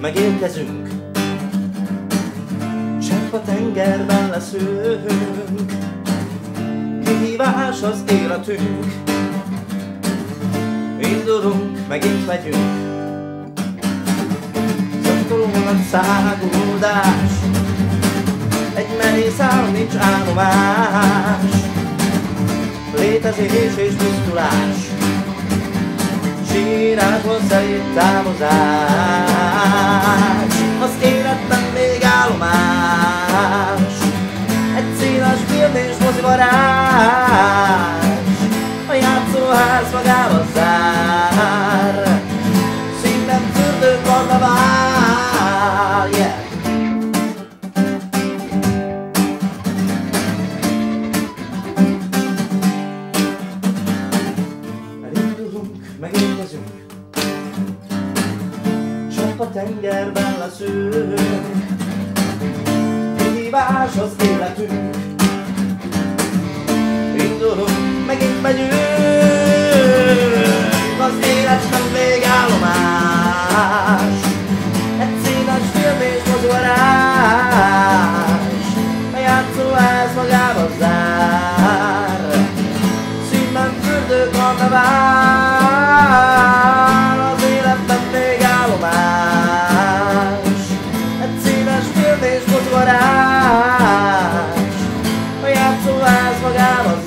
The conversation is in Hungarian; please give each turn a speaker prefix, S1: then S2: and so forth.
S1: megérkezünk. Csepp a tengerben leszünk Kihívás az életünk. Indulunk, megint megyünk Szakkolónak száguldás. Egy merész álom, nincs állomás. Létezés és pusztulás Sírás hozzá itt távozás. Az életben még állomás Egy színes film és mozivarás A játszóház magába zár Szívem fürdő karnavál yeah. Megérkezünk a tengerben leszünk. Kihívás az életünk. Indulunk, megint megyünk advogado